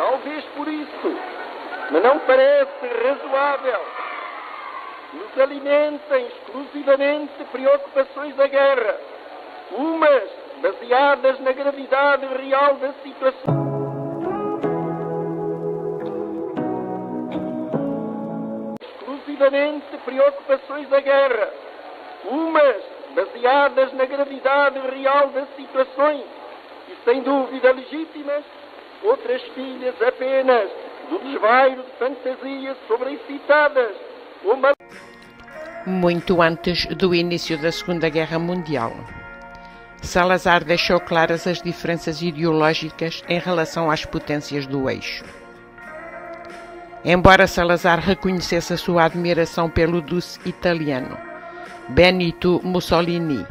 Talvez por isso, mas não parece razoável. Nos alimentem exclusivamente preocupações da guerra, umas baseadas na gravidade real da situação. Exclusivamente preocupações da guerra, umas baseadas na gravidade real das situações e sem dúvida legítimas, outras filhas apenas do desvairo de fantasias sobreexcitadas ou mal... Muito antes do início da Segunda Guerra Mundial. Salazar deixou claras as diferenças ideológicas em relação às potências do eixo. Embora Salazar reconhecesse a sua admiração pelo doce italiano, Benito Mussolini,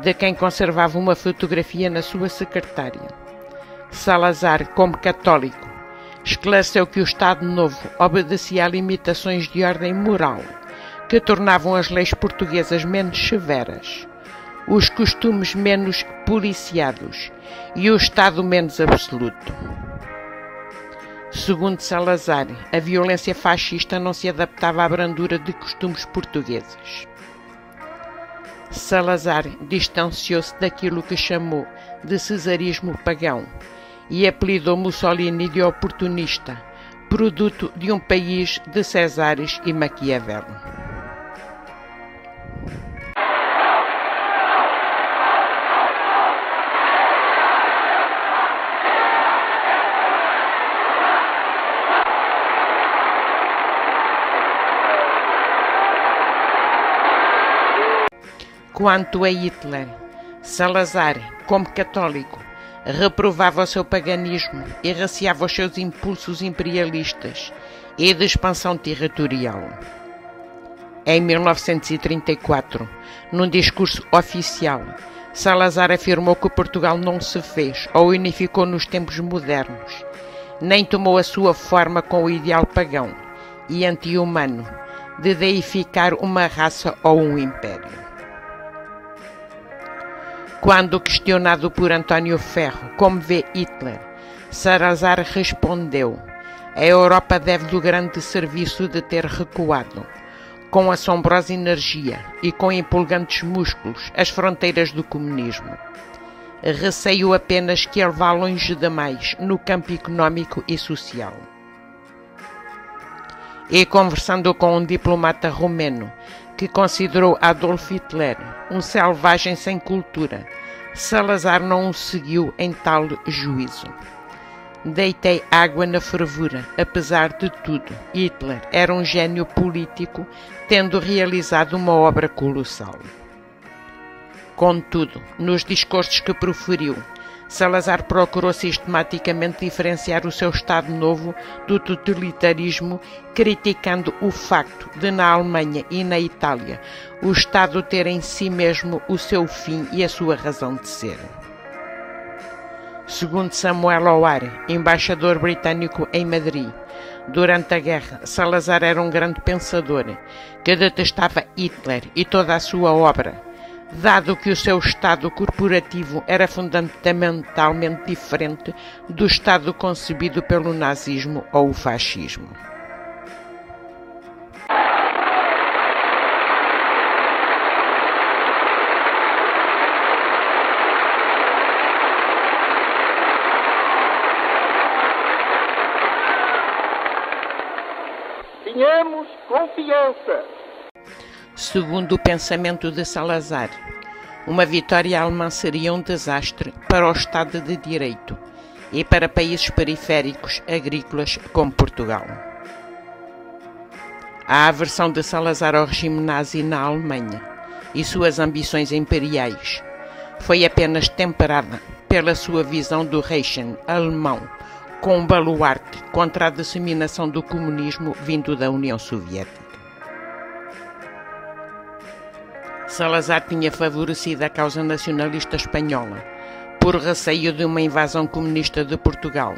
de quem conservava uma fotografia na sua secretária. Salazar, como católico, esclareceu que o Estado Novo obedecia a limitações de ordem moral que tornavam as leis portuguesas menos severas, os costumes menos policiados e o Estado menos absoluto. Segundo Salazar, a violência fascista não se adaptava à brandura de costumes portugueses. Salazar distanciou-se daquilo que chamou de cesarismo pagão e apelidou Mussolini de oportunista, produto de um país de Cesares e Maquiavel. Quanto a Hitler, Salazar, como católico, reprovava o seu paganismo e receava os seus impulsos imperialistas e de expansão territorial. Em 1934, num discurso oficial, Salazar afirmou que Portugal não se fez ou unificou nos tempos modernos, nem tomou a sua forma com o ideal pagão e anti-humano de deificar uma raça ou um império. Quando questionado por António Ferro como vê Hitler, Salazar respondeu: A Europa deve-lhe o grande serviço de ter recuado, com assombrosa energia e com empolgantes músculos, as fronteiras do comunismo. Receio apenas que ele vá longe demais no campo económico e social. E conversando com um diplomata romeno que considerou Adolf Hitler um selvagem sem cultura, Salazar não o seguiu em tal juízo. Deitei água na fervura, apesar de tudo. Hitler era um gênio político, tendo realizado uma obra colossal. Contudo, nos discursos que proferiu, Salazar procurou sistematicamente diferenciar o seu Estado Novo do totalitarismo, criticando o facto de, na Alemanha e na Itália, o Estado ter em si mesmo o seu fim e a sua razão de ser. Segundo Samuel O'Hare, embaixador britânico em Madrid, durante a guerra, Salazar era um grande pensador que detestava Hitler e toda a sua obra dado que o seu estado corporativo era fundamentalmente diferente do estado concebido pelo nazismo ou o fascismo. Tenhamos confiança Segundo o pensamento de Salazar, uma vitória alemã seria um desastre para o Estado de Direito e para países periféricos agrícolas como Portugal. A aversão de Salazar ao regime nazi na Alemanha e suas ambições imperiais foi apenas temperada pela sua visão do Reichen alemão com um baluarte contra a disseminação do comunismo vindo da União Soviética. Salazar tinha favorecido a causa nacionalista espanhola, por receio de uma invasão comunista de Portugal,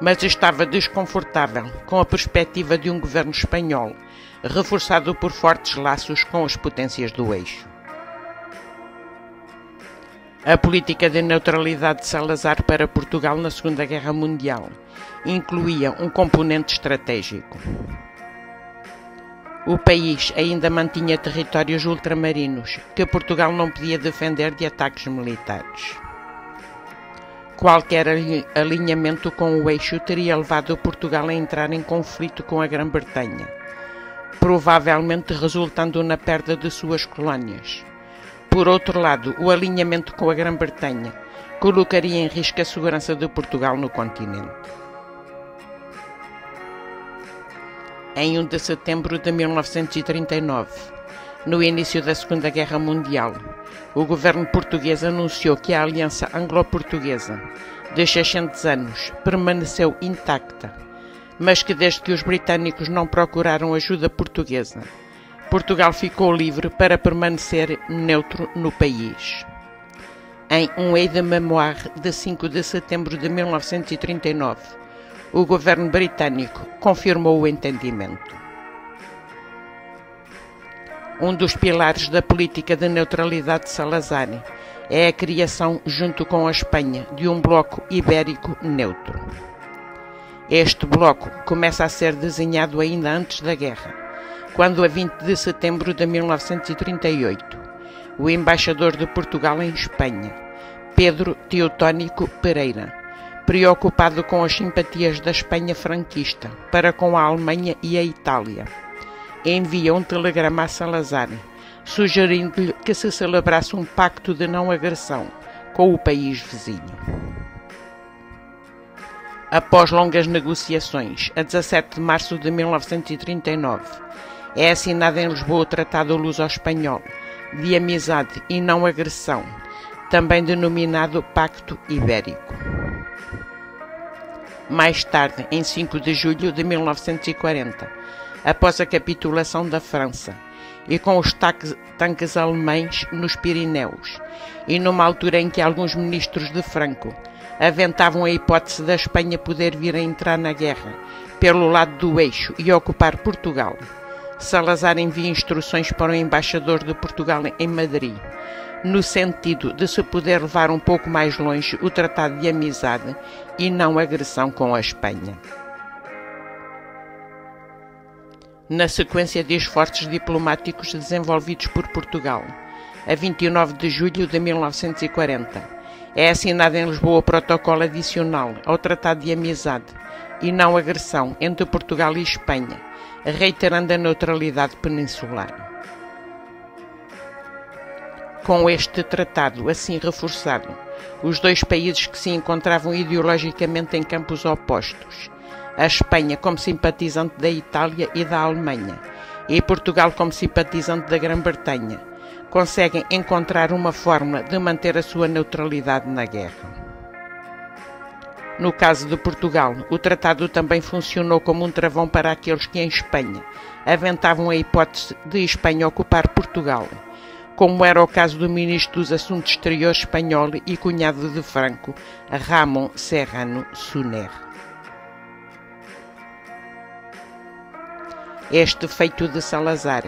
mas estava desconfortável com a perspectiva de um governo espanhol, reforçado por fortes laços com as potências do eixo. A política de neutralidade de Salazar para Portugal na Segunda Guerra Mundial incluía um componente estratégico. O país ainda mantinha territórios ultramarinos que Portugal não podia defender de ataques militares. Qualquer alinhamento com o eixo teria levado Portugal a entrar em conflito com a Grã-Bretanha, provavelmente resultando na perda de suas colónias. Por outro lado, o alinhamento com a Grã-Bretanha colocaria em risco a segurança de Portugal no continente. Em 1 de setembro de 1939, no início da Segunda Guerra Mundial, o governo português anunciou que a aliança anglo-portuguesa de 600 anos permaneceu intacta, mas que desde que os britânicos não procuraram ajuda portuguesa, Portugal ficou livre para permanecer neutro no país. Em um aide-memoire de 5 de setembro de 1939, o governo britânico confirmou o entendimento. Um dos pilares da política de neutralidade de Salazar é a criação, junto com a Espanha, de um bloco ibérico neutro. Este bloco começa a ser desenhado ainda antes da guerra, quando, a 20 de setembro de 1938, o embaixador de Portugal em Espanha, Pedro Teotónico Pereira, preocupado com as simpatias da Espanha franquista para com a Alemanha e a Itália. Envia um telegrama a Salazar, sugerindo-lhe que se celebrasse um pacto de não agressão com o país vizinho. Após longas negociações, a 17 de março de 1939, é assinado em Lisboa o Tratado Luso-Espanhol de Amizade e Não Agressão, também denominado Pacto Ibérico. Mais tarde, em 5 de julho de 1940, após a capitulação da França, e com os tanques alemães nos Pirineus, e numa altura em que alguns ministros de Franco aventavam a hipótese da Espanha poder vir a entrar na guerra pelo lado do eixo e ocupar Portugal, Salazar envia instruções para o embaixador de Portugal em Madrid no sentido de se poder levar um pouco mais longe o tratado de amizade e não agressão com a Espanha. Na sequência de esforços diplomáticos desenvolvidos por Portugal, a 29 de julho de 1940, é assinado em Lisboa o protocolo adicional ao Tratado de Amizade e não agressão entre Portugal e Espanha, reiterando a neutralidade peninsular. Com este tratado assim reforçado, os dois países que se encontravam ideologicamente em campos opostos, a Espanha como simpatizante da Itália e da Alemanha, e Portugal como simpatizante da Grã-Bretanha, conseguem encontrar uma forma de manter a sua neutralidade na guerra. No caso de Portugal, o tratado também funcionou como um travão para aqueles que em Espanha aventavam a hipótese de Espanha ocupar Portugal como era o caso do ministro dos Assuntos Exteriores espanhol e cunhado de Franco, Ramon Serrano Suner. Este feito de Salazar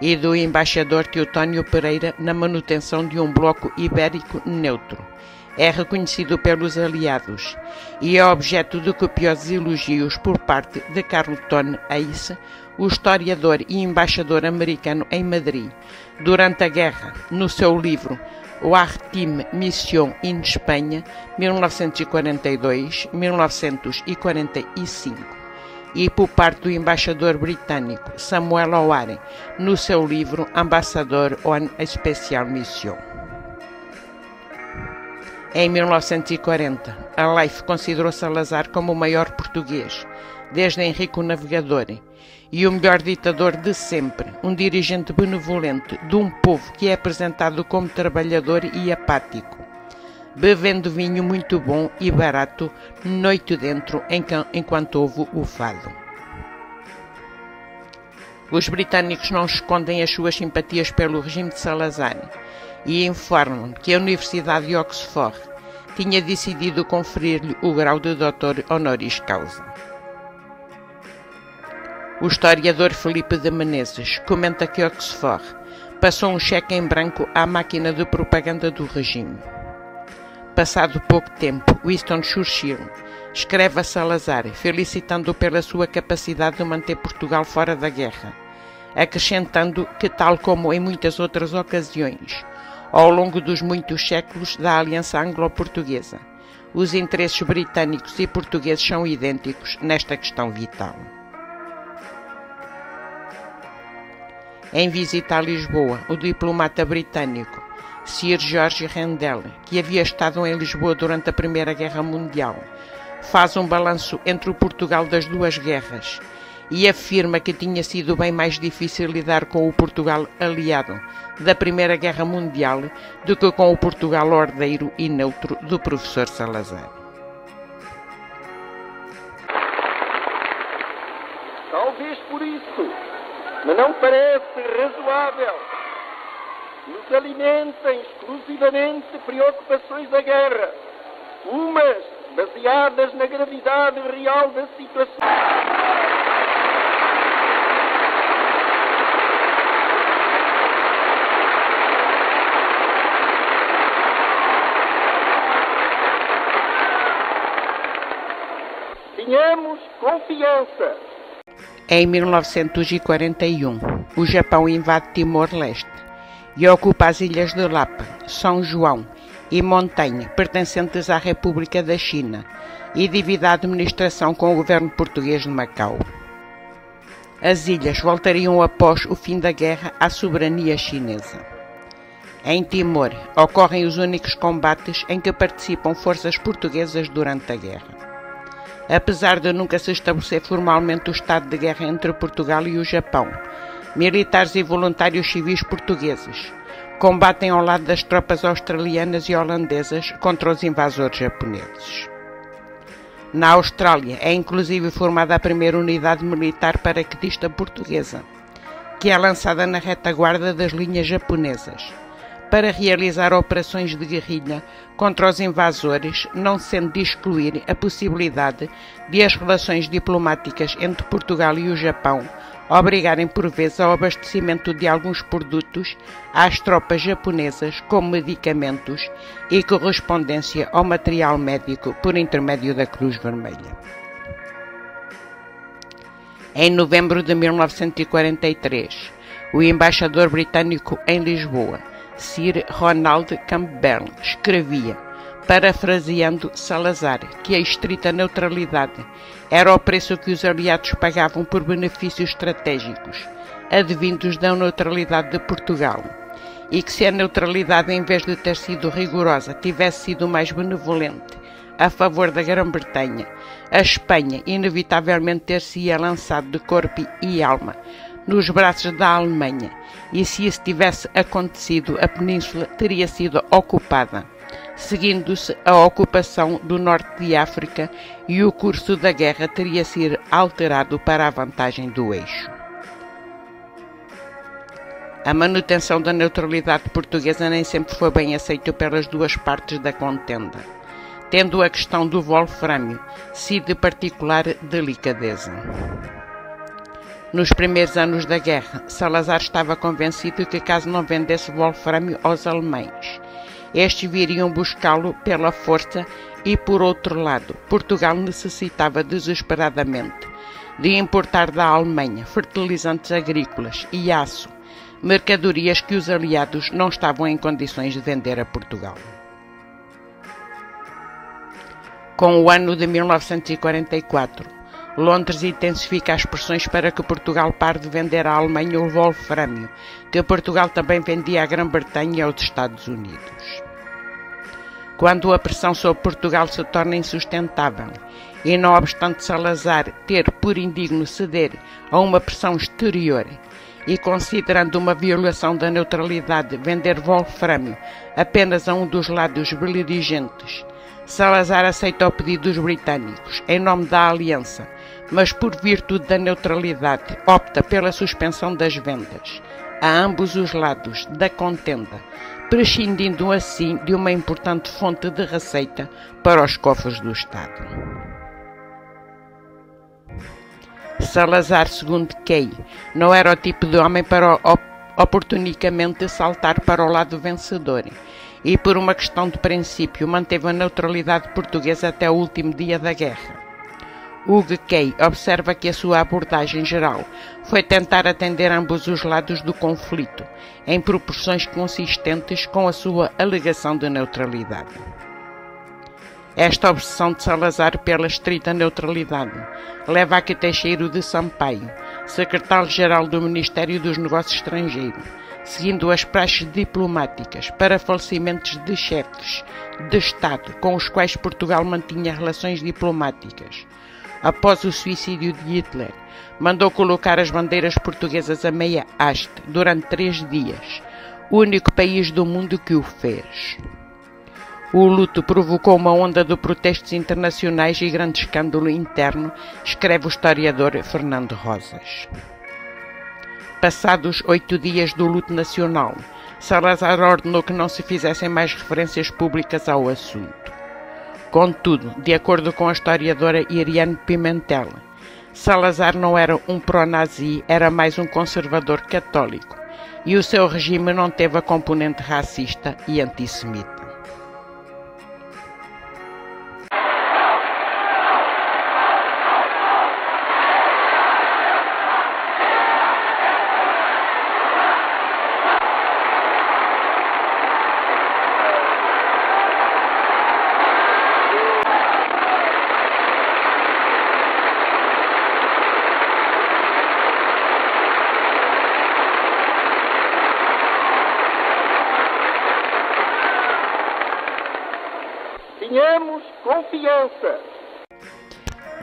e do embaixador Teotónio Pereira na manutenção de um bloco ibérico neutro é reconhecido pelos aliados e é objeto de copiosos elogios por parte de Carlton Ace, o historiador e embaixador americano em Madrid, durante a guerra, no seu livro O Artim Mission in Espanha, 1942-1945, e por parte do embaixador britânico Samuel O'Hare, no seu livro Ambassador on a Special Mission. Em 1940, a Life considerou Salazar como o maior português, desde Henrique o Navegador, e o melhor ditador de sempre, um dirigente benevolente de um povo que é apresentado como trabalhador e apático, bebendo vinho muito bom e barato, noite dentro, enquanto houve o fado. Os britânicos não escondem as suas simpatias pelo regime de Salazar e informam que a Universidade de Oxford tinha decidido conferir-lhe o grau de doutor honoris causa. O historiador Felipe de Menezes comenta que Oxford passou um cheque em branco à máquina de propaganda do regime. Passado pouco tempo, Winston Churchill escreve a Salazar, felicitando-o pela sua capacidade de manter Portugal fora da guerra, acrescentando que, tal como em muitas outras ocasiões, ao longo dos muitos séculos da aliança anglo-portuguesa, os interesses britânicos e portugueses são idênticos nesta questão vital. Em visita a Lisboa, o diplomata britânico Sir George Rendell, que havia estado em Lisboa durante a Primeira Guerra Mundial, faz um balanço entre o Portugal das duas guerras e afirma que tinha sido bem mais difícil lidar com o Portugal aliado da Primeira Guerra Mundial do que com o Portugal ordeiro e neutro do professor Salazar. Mas não parece razoável nos alimentem exclusivamente preocupações da guerra, umas baseadas na gravidade real da situação. Tenhamos confiança. Em 1941, o Japão invade Timor-Leste e ocupa as ilhas de Lapa, São João e Montanha, pertencentes à República da China, e divide a administração com o governo português de Macau. As ilhas voltariam após o fim da guerra à soberania chinesa. Em Timor, ocorrem os únicos combates em que participam forças portuguesas durante a guerra. Apesar de nunca se estabelecer formalmente o estado de guerra entre Portugal e o Japão, militares e voluntários civis portugueses combatem ao lado das tropas australianas e holandesas contra os invasores japoneses. Na Austrália é inclusive formada a primeira unidade militar paraquedista portuguesa, que é lançada na retaguarda das linhas japonesas, para realizar operações de guerrilha contra os invasores, não sendo de excluir a possibilidade de as relações diplomáticas entre Portugal e o Japão obrigarem por vezes ao abastecimento de alguns produtos às tropas japonesas, como medicamentos e correspondência ao material médico por intermédio da Cruz Vermelha. Em novembro de 1943, o embaixador britânico em Lisboa, Sir Ronald Campbell, escrevia parafraseando Salazar, que a estrita neutralidade era o preço que os aliados pagavam por benefícios estratégicos, advindos da neutralidade de Portugal, e que se a neutralidade, em vez de ter sido rigorosa, tivesse sido mais benevolente a favor da Grã-Bretanha, a Espanha inevitavelmente ter-se-ia lançado de corpo e alma nos braços da Alemanha, e se isso tivesse acontecido, a península teria sido ocupada seguindo-se a ocupação do norte de África e o curso da guerra teria sido alterado para a vantagem do eixo. A manutenção da neutralidade portuguesa nem sempre foi bem aceita pelas duas partes da contenda, tendo a questão do wolframio sido de particular delicadeza. Nos primeiros anos da guerra, Salazar estava convencido que, caso não vendesse wolframio aos alemães, estes viriam buscá-lo pela força e, por outro lado, Portugal necessitava desesperadamente de importar da Alemanha fertilizantes agrícolas e aço, mercadorias que os aliados não estavam em condições de vender a Portugal. Com o ano de 1944, Londres intensifica as pressões para que Portugal pare de vender à Alemanha o wolframio, que Portugal também vendia à Grã-Bretanha e aos Estados Unidos. Quando a pressão sobre Portugal se torna insustentável, e não obstante Salazar ter por indigno ceder a uma pressão exterior, e considerando uma violação da neutralidade vender wolframio apenas a um dos lados beligerentes, Salazar aceita o pedido dos britânicos, em nome da aliança, mas por virtude da neutralidade opta pela suspensão das vendas a ambos os lados da contenda, prescindindo assim de uma importante fonte de receita para os cofres do Estado. Salazar, segundo Key, não era o tipo de homem para oportunicamente saltar para o lado vencedor e, por uma questão de princípio, manteve a neutralidade portuguesa até o último dia da guerra. Hugo Kay observa que a sua abordagem geral foi tentar atender ambos os lados do conflito, em proporções consistentes com a sua alegação de neutralidade. Esta obsessão de Salazar pela estrita neutralidade leva a que Teixeiro de Sampaio, secretário-geral do Ministério dos Negócios Estrangeiros, seguindo as praxes diplomáticas para falecimentos de chefes de Estado com os quais Portugal mantinha relações diplomáticas, após o suicídio de Hitler, mandou colocar as bandeiras portuguesas a meia haste durante três dias, o único país do mundo que o fez. O luto provocou uma onda de protestos internacionais e grande escândalo interno, escreve o historiador Fernando Rosas. Passados oito dias do luto nacional, Salazar ordenou que não se fizessem mais referências públicas ao assunto. Contudo, de acordo com a historiadora Iriane Pimentel, Salazar não era um pró-nazi, era mais um conservador católico, e o seu regime não teve a componente racista e antissemita.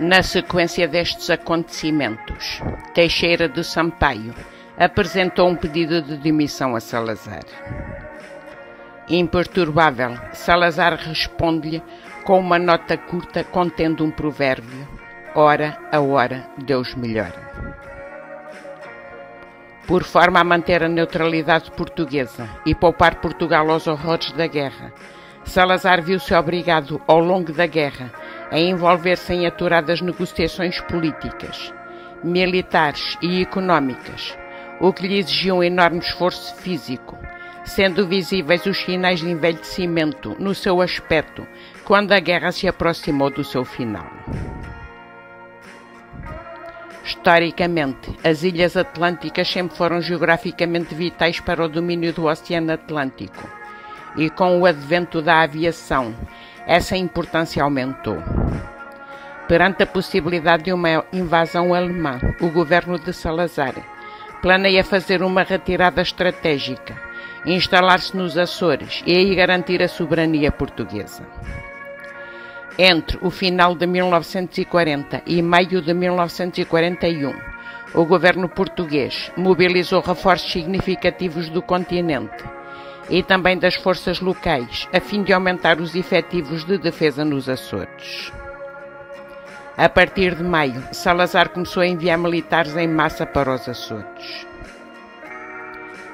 Na sequência destes acontecimentos, Teixeira de Sampaio apresentou um pedido de demissão a Salazar. Imperturbável, Salazar responde-lhe com uma nota curta contendo um provérbio: Ora a hora, Deus melhora. Por forma a manter a neutralidade portuguesa e poupar Portugal aos horrores da guerra, Salazar viu-se obrigado, ao longo da guerra, a envolver-se em aturadas negociações políticas, militares e económicas, o que lhe exigiu um enorme esforço físico, sendo visíveis os sinais de envelhecimento no seu aspecto quando a guerra se aproximou do seu final. Historicamente, as Ilhas Atlânticas sempre foram geograficamente vitais para o domínio do Oceano Atlântico e com o advento da aviação, essa importância aumentou. Perante a possibilidade de uma invasão alemã, o governo de Salazar planeia fazer uma retirada estratégica, instalar-se nos Açores e aí garantir a soberania portuguesa. Entre o final de 1940 e maio de 1941, o governo português mobilizou reforços significativos do continente e também das forças locais, a fim de aumentar os efetivos de defesa nos Açores. A partir de maio, Salazar começou a enviar militares em massa para os Açores.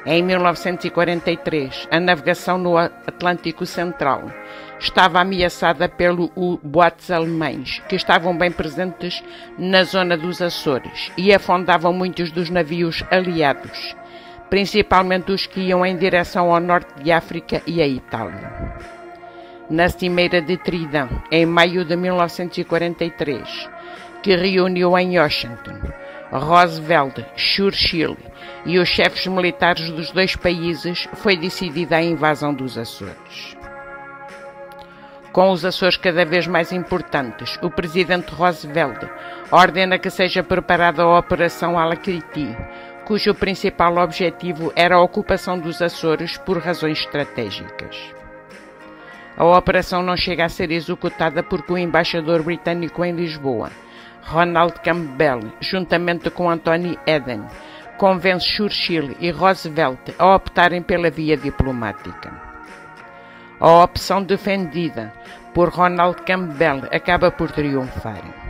Em 1943, a navegação no Atlântico Central estava ameaçada pelo boates alemães, que estavam bem presentes na zona dos Açores e afundavam muitos dos navios aliados, principalmente os que iam em direção ao norte de África e à Itália. Na Cimeira de Tridão, em maio de 1943, que reuniu em Washington Roosevelt, Churchill e os chefes militares dos dois países, foi decidida a invasão dos Açores. Com os Açores cada vez mais importantes, o presidente Roosevelt ordena que seja preparada a Operação Alacrity, cujo principal objetivo era a ocupação dos Açores por razões estratégicas. A operação não chega a ser executada porque o embaixador britânico em Lisboa, Ronald Campbell, juntamente com Anthony Eden, convence Churchill e Roosevelt a optarem pela via diplomática. A opção defendida por Ronald Campbell acaba por triunfar.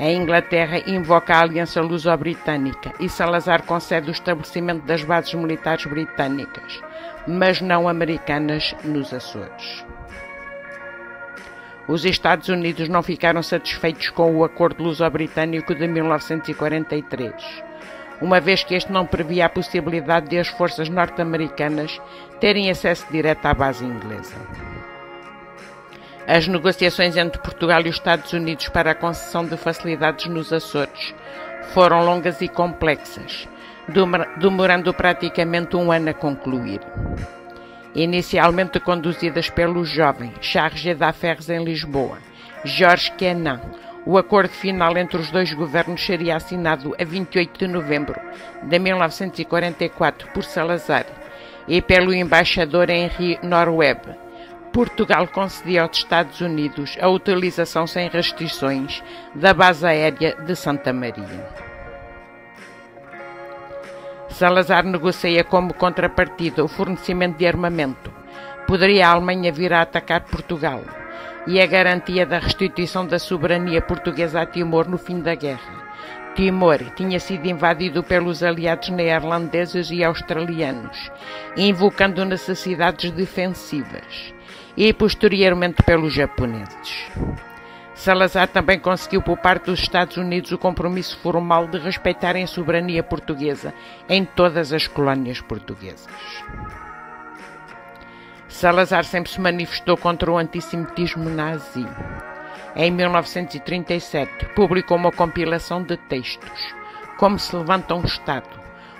A Inglaterra invoca a Aliança Luso-Britânica e Salazar concede o estabelecimento das bases militares britânicas, mas não americanas, nos Açores. Os Estados Unidos não ficaram satisfeitos com o Acordo Luso-Britânico de 1943. uma vez que este não previa a possibilidade de as forças norte-americanas terem acesso direto à base inglesa. As negociações entre Portugal e os Estados Unidos para a concessão de facilidades nos Açores foram longas e complexas, demorando praticamente um ano a concluir. Inicialmente conduzidas pelo jovem Charles d'Affaires em Lisboa, Jorge Quenan, o acordo final entre os dois governos seria assinado a 28 de novembro de 1944 por Salazar e pelo embaixador Henri Norweb. Portugal concedia aos Estados Unidos a utilização sem restrições da base aérea de Santa Maria. Salazar negocia como contrapartida o fornecimento de armamento. Poderia a Alemanha vir a atacar Portugal e a garantia da restituição da soberania portuguesa a Timor no fim da guerra. Timor tinha sido invadido pelos aliados neerlandeses e australianos, invocando necessidades defensivas, e posteriormente pelos japoneses. Salazar também conseguiu por parte dos Estados Unidos o compromisso formal de respeitarem a soberania portuguesa em todas as colónias portuguesas. Salazar sempre se manifestou contra o antissemitismo nazi. Em 1937, publicou uma compilação de textos, Como se levanta um Estado,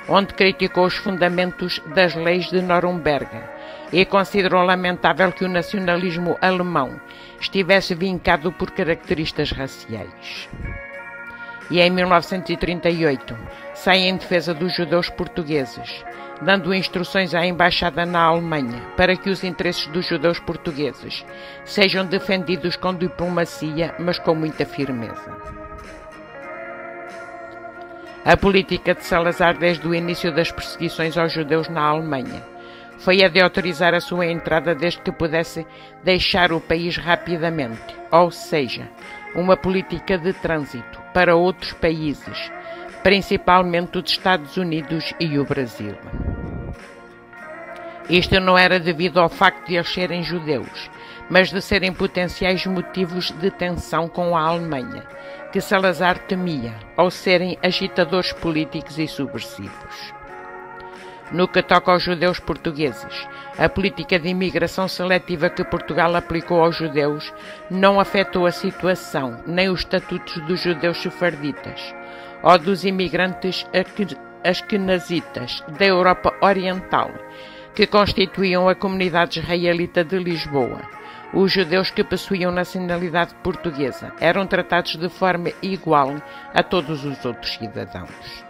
onde criticou os fundamentos das leis de Nuremberg e considerou lamentável que o nacionalismo alemão estivesse vincado por características raciais. E em 1938 sai em defesa dos judeus portugueses, dando instruções à embaixada na Alemanha para que os interesses dos judeus portugueses sejam defendidos com diplomacia, mas com muita firmeza. A política de Salazar desde o início das perseguições aos judeus na Alemanha foi a de autorizar a sua entrada desde que pudesse deixar o país rapidamente, ou seja, uma política de trânsito para outros países, principalmente os Estados Unidos e o Brasil. Isto não era devido ao facto de eles serem judeus, mas de serem potenciais motivos de tensão com a Alemanha, que Salazar temia, ao serem agitadores políticos e subversivos. No que toca aos judeus portugueses, a política de imigração seletiva que Portugal aplicou aos judeus não afetou a situação nem os estatutos dos judeus sefarditas ou dos imigrantes askenazitas da Europa Oriental, que constituíam a comunidade israelita de Lisboa. Os judeus que possuíam nacionalidade portuguesa eram tratados de forma igual a todos os outros cidadãos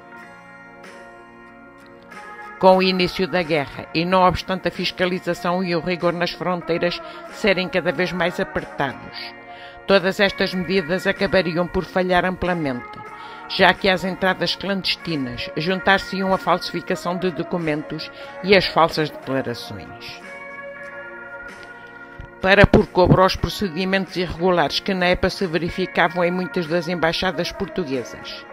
com o início da guerra e não obstante a fiscalização e o rigor nas fronteiras serem cada vez mais apertados. Todas estas medidas acabariam por falhar amplamente, já que às entradas clandestinas juntar-se-iam a falsificação de documentos e as falsas declarações. Para pôr cobro aos procedimentos irregulares que na época se verificavam em muitas das embaixadas portuguesas,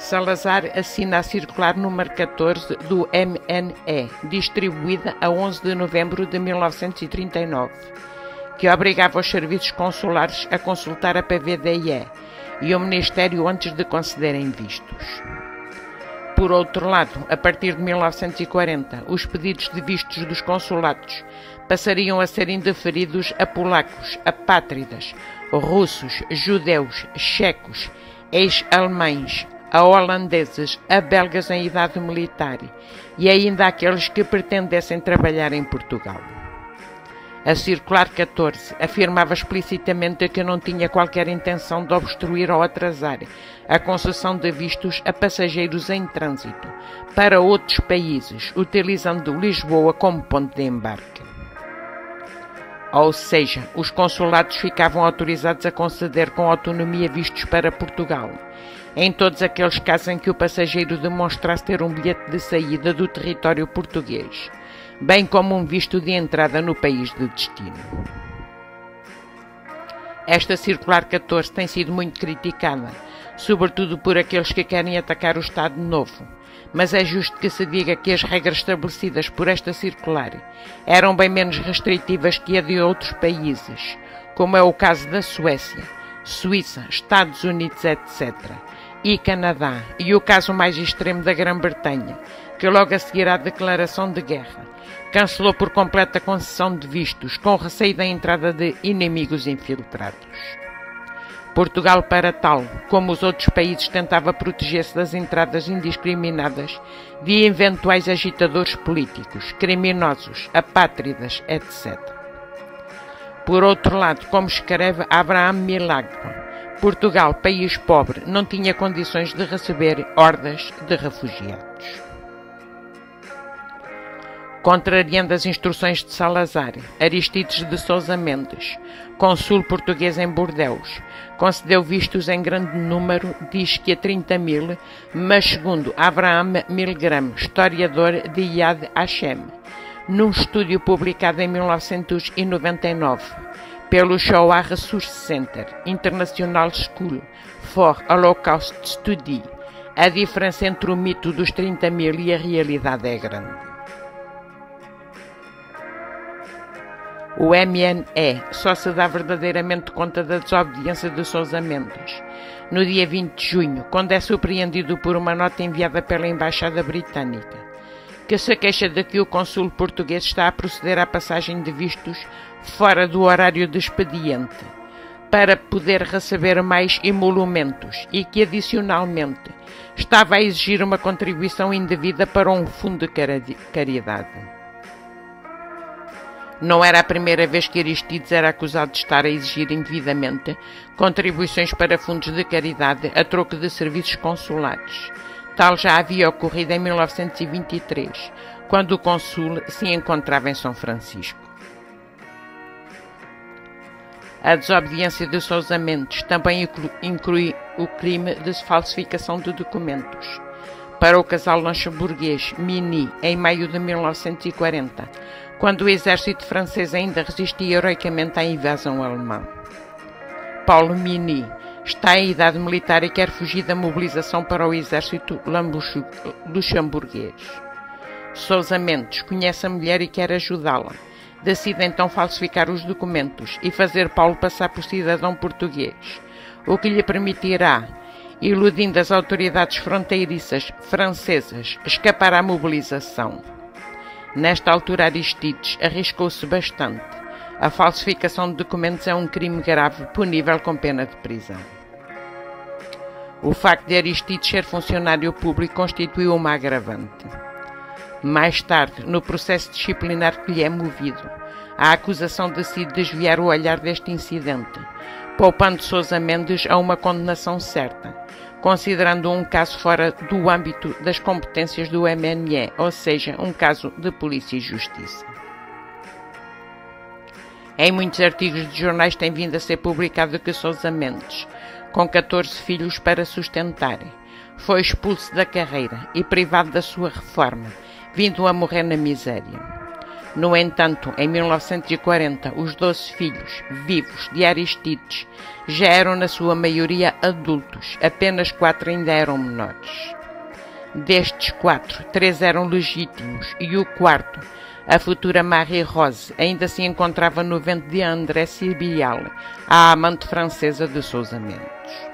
Salazar assina a circular número 14 do MNE, distribuída a 11 de novembro de 1939, que obrigava os serviços consulares a consultar a PVDE e o Ministério antes de concederem vistos. Por outro lado, a partir de 1940, os pedidos de vistos dos consulados passariam a ser indeferidos a polacos, apátridas, russos, judeus, checos, ex-alemães, a holandeses, a belgas em idade militar e ainda aqueles que pretendessem trabalhar em Portugal. A Circular 14 afirmava explicitamente que não tinha qualquer intenção de obstruir ou atrasar a concessão de vistos a passageiros em trânsito para outros países, utilizando Lisboa como ponto de embarque. Ou seja, os consulados ficavam autorizados a conceder com autonomia vistos para Portugal em todos aqueles casos em que o passageiro demonstrasse ter um bilhete de saída do território português, bem como um visto de entrada no país de destino. Esta circular 14 tem sido muito criticada, sobretudo por aqueles que querem atacar o Estado Novo, mas é justo que se diga que as regras estabelecidas por esta circular eram bem menos restritivas que a de outros países, como é o caso da Suécia, Suíça, Estados Unidos, etc., e Canadá, e o caso mais extremo da Grã-Bretanha, que logo a seguir à declaração de guerra, cancelou por completa a concessão de vistos, com receio da entrada de inimigos infiltrados. Portugal, para tal, como os outros países, tentava proteger-se das entradas indiscriminadas de eventuais agitadores políticos, criminosos, apátridas, etc. Por outro lado, como escreve Abraham Milagro, Portugal, país pobre, não tinha condições de receber hordas de refugiados. Contrariando as instruções de Salazar, Aristides de Sousa Mendes, cônsul português em Bordeus, concedeu vistos em grande número, diz que a 30 mil, mas segundo Abraham Milgram, historiador de Yad Hashem, num estúdio publicado em 1999 pelo Shoah Resource Center International School for Holocaust Study, a diferença entre o mito dos 30 mil e a realidade é grande. O MNE só se dá verdadeiramente conta da desobediência de Sousa Mendes no dia 20 de junho, quando é surpreendido por uma nota enviada pela Embaixada Britânica, que se queixa de que o consul português está a proceder à passagem de vistos fora do horário de expediente, para poder receber mais emolumentos e que, adicionalmente, estava a exigir uma contribuição indevida para um fundo de caridade. Não era a primeira vez que Aristides era acusado de estar a exigir indevidamente contribuições para fundos de caridade a troco de serviços consulares. Tal já havia ocorrido em 1923, quando o consul se encontrava em São Francisco. A desobediência de Sousa Mendes também inclui o crime de falsificação de documentos. Para o casal luxemburguês Mini, em maio de 1940, quando o exército francês ainda resistia heroicamente à invasão alemã. Paulo Mini está em idade militar e quer fugir da mobilização para o exército luxemburguês. Sousa Mendes conhece a mulher e quer ajudá-la. Decide então falsificar os documentos e fazer Paulo passar por cidadão português, o que lhe permitirá, iludindo as autoridades fronteiriças francesas, escapar à mobilização. Nesta altura, Aristides arriscou-se bastante. A falsificação de documentos é um crime grave, punível com pena de prisão. O facto de Aristides ser funcionário público constituiu uma agravante. Mais tarde, no processo disciplinar que lhe é movido, a acusação decide desviar o olhar deste incidente, poupando Sousa Mendes a uma condenação certa, considerando um caso fora do âmbito das competências do MNE, ou seja, um caso de polícia e justiça. Em muitos artigos de jornais tem vindo a ser publicado que Sousa Mendes, com 14 filhos para sustentar, foi expulso da carreira e privado da sua reforma, vindo a morrer na miséria. No entanto, em 1940, os doze filhos vivos de Aristides já eram, na sua maioria, adultos, apenas quatro ainda eram menores. Destes quatro, três eram legítimos e o quarto, a futura Marie Rose, ainda se encontrava no vento de André Sibial, a amante francesa de Sousa Mendes.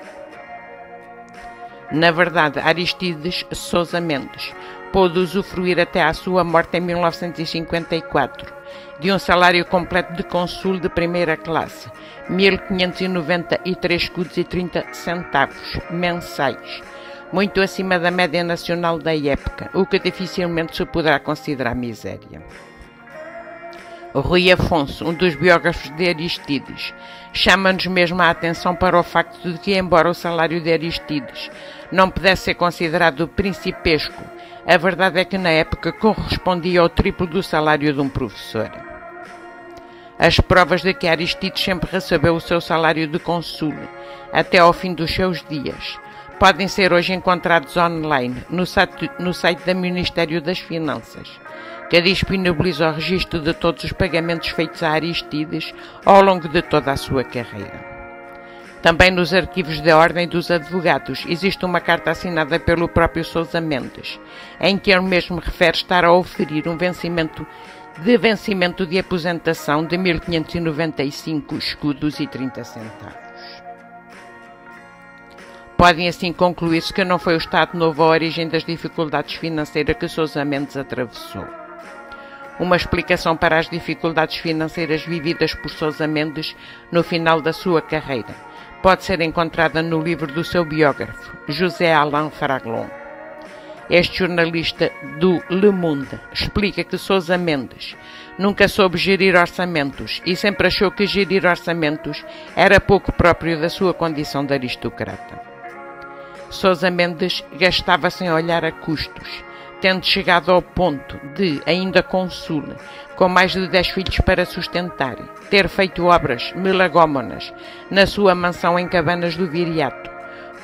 Na verdade, Aristides Sousa Mendes pôde usufruir até à sua morte em 1954 de um salário completo de consul de primeira classe, 1.593 escudos e 30 centavos mensais, muito acima da média nacional da época, o que dificilmente se poderá considerar miséria. Rui Afonso, um dos biógrafos de Aristides, chama-nos mesmo a atenção para o facto de que, embora o salário de Aristides não pudesse ser considerado principesco a verdade é que na época correspondia ao triplo do salário de um professor. As provas de que Aristides sempre recebeu o seu salário de consul até ao fim dos seus dias podem ser hoje encontrados online no site, no site do Ministério das Finanças, que disponibiliza o registro de todos os pagamentos feitos a Aristides ao longo de toda a sua carreira. Também nos arquivos da Ordem dos Advogados existe uma carta assinada pelo próprio Sousa Mendes, em que ele mesmo refere estar a oferir um vencimento de vencimento de aposentação de 1595 escudos e 30 centavos. Podem assim concluir-se que não foi o Estado Novo a origem das dificuldades financeiras que Sousa Mendes atravessou. Uma explicação para as dificuldades financeiras vividas por Sousa Mendes no final da sua carreira pode ser encontrada no livro do seu biógrafo, José Alain Fraglon. Este jornalista do Le Monde explica que Sousa Mendes nunca soube gerir orçamentos e sempre achou que gerir orçamentos era pouco próprio da sua condição de aristocrata. Sousa Mendes gastava sem olhar a custos, tendo chegado ao ponto de, ainda consul, com mais de dez filhos para sustentar, ter feito obras melagómonas na sua mansão em Cabanas do Viriato,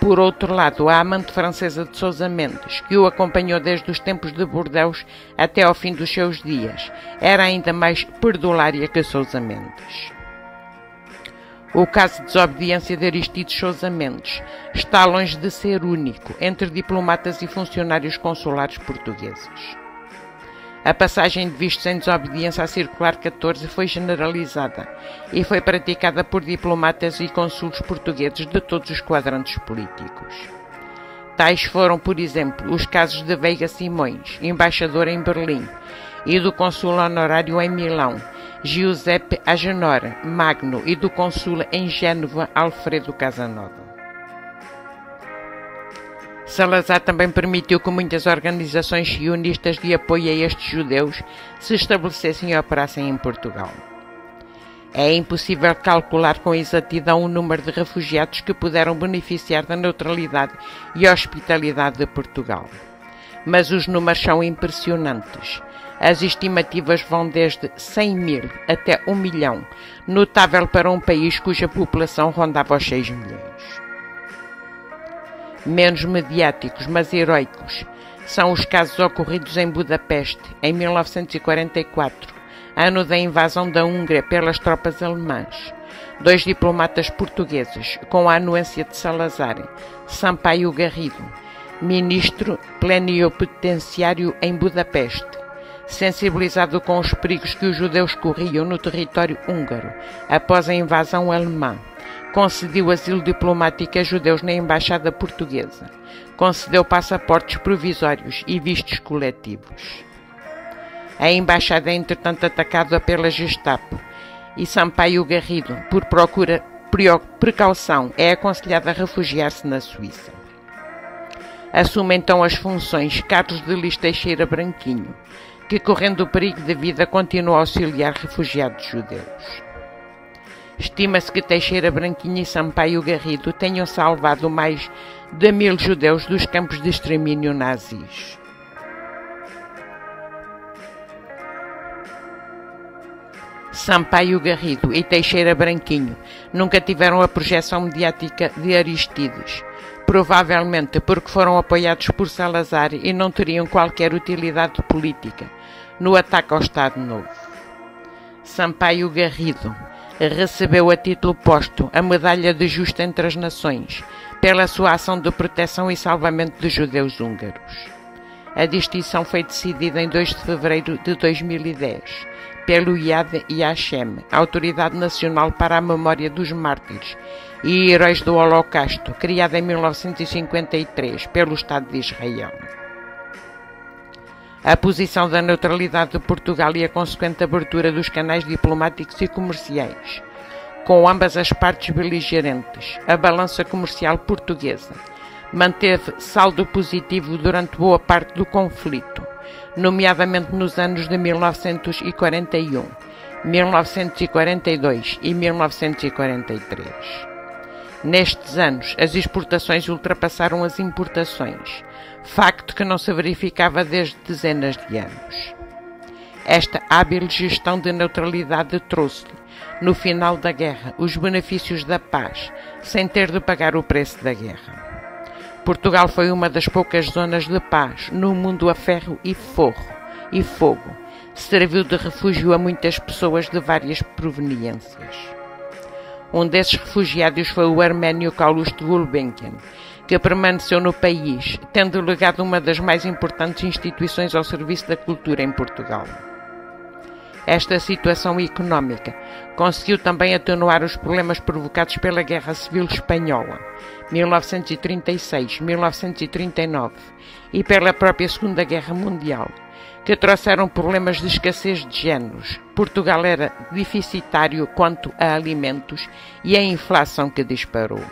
por outro lado, a amante francesa de Sousa Mendes, que o acompanhou desde os tempos de Bordeaux até ao fim dos seus dias, era ainda mais perdulária que Sousa Mendes. O caso de desobediência de Aristides Sousa Mendes está longe de ser único entre diplomatas e funcionários consulares portugueses. A passagem de vistos em desobediência à Circular 14 foi generalizada e foi praticada por diplomatas e consulos portugueses de todos os quadrantes políticos. Tais foram, por exemplo, os casos de Veiga Simões, embaixador em Berlim, e do consul honorário em Milão, Giuseppe Agenor Magno, e do consul em Génova, Alfredo Casanova. Salazar também permitiu que muitas organizações sionistas de apoio a estes judeus se estabelecessem e operassem em Portugal. É impossível calcular com exatidão o número de refugiados que puderam beneficiar da neutralidade e hospitalidade de Portugal. Mas os números são impressionantes. As estimativas vão desde 100 mil até 1 milhão, notável para um país cuja população rondava os 6 milhões menos mediáticos, mas heroicos, são os casos ocorridos em Budapeste, em 1944, ano da invasão da Hungria pelas tropas alemãs. Dois diplomatas portugueses, com a anuência de Salazar, Sampaio Garrido, ministro plenipotenciário em Budapeste, sensibilizado com os perigos que os judeus corriam no território húngaro após a invasão alemã concedeu asilo diplomático a judeus na Embaixada Portuguesa, concedeu passaportes provisórios e vistos coletivos. A Embaixada é, entretanto, atacada pela Gestapo e Sampaio Garrido, por procura precaução, é aconselhado a refugiar-se na Suíça. Assume então as funções Carlos de Lis Teixeira Branquinho, que, correndo o perigo de vida, continua a auxiliar refugiados judeus. Estima-se que Teixeira Branquinha e Sampaio Garrido tenham salvado mais de mil judeus dos campos de extermínio nazis. Sampaio Garrido e Teixeira Branquinho nunca tiveram a projeção mediática de Aristides, provavelmente porque foram apoiados por Salazar e não teriam qualquer utilidade política no ataque ao Estado Novo. Sampaio Garrido recebeu a título posto a Medalha de Justa entre as Nações pela sua ação de proteção e salvamento dos judeus húngaros. A distinção foi decidida em 2 de fevereiro de 2010 pelo Yad Yashem, Autoridade Nacional para a Memória dos Mártires e Heróis do Holocausto, criada em 1953 pelo Estado de Israel. A posição da neutralidade de Portugal e a consequente abertura dos canais diplomáticos e comerciais, com ambas as partes beligerantes, a balança comercial portuguesa manteve saldo positivo durante boa parte do conflito, nomeadamente nos anos de 1941, 1942 e 1943. Nestes anos, as exportações ultrapassaram as importações, facto que não se verificava desde dezenas de anos. Esta hábil gestão de neutralidade trouxe-lhe, no final da guerra, os benefícios da paz, sem ter de pagar o preço da guerra. Portugal foi uma das poucas zonas de paz no mundo a ferro e forro e fogo. Serviu de refúgio a muitas pessoas de várias proveniências. Um desses refugiados foi o armênio Calouste Gulbenkian, que permaneceu no país, tendo legado uma das mais importantes instituições ao serviço da cultura em Portugal. Esta situação económica conseguiu também atenuar os problemas provocados pela Guerra Civil Espanhola, 1936-1939, e pela própria Segunda Guerra Mundial, que trouxeram problemas de escassez de géneros. Portugal era deficitário quanto a alimentos e a inflação que disparou.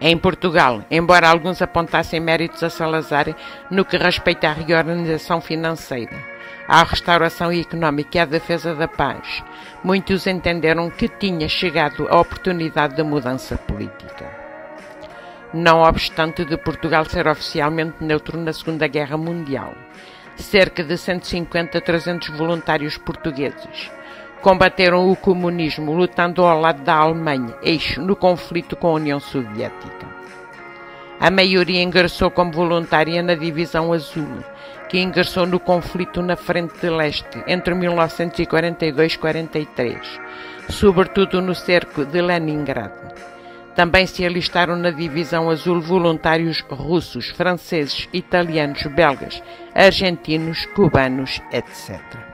Em Portugal, embora alguns apontassem méritos a Salazar no que respeita à reorganização financeira, à restauração económica e à defesa da paz, muitos entenderam que tinha chegado a oportunidade da mudança política. Não obstante de Portugal ser oficialmente neutro na Segunda Guerra Mundial, cerca de 150 a 300 voluntários portugueses combateram o comunismo lutando ao lado da Alemanha, eixo no conflito com a União Soviética. A maioria ingressou como voluntária na Divisão Azul, que ingressou no conflito na Frente de Leste entre 1942 e 43, sobretudo no cerco de Leningrado. Também se alistaram na Divisão Azul voluntários russos, franceses, italianos, belgas, argentinos, cubanos, etc.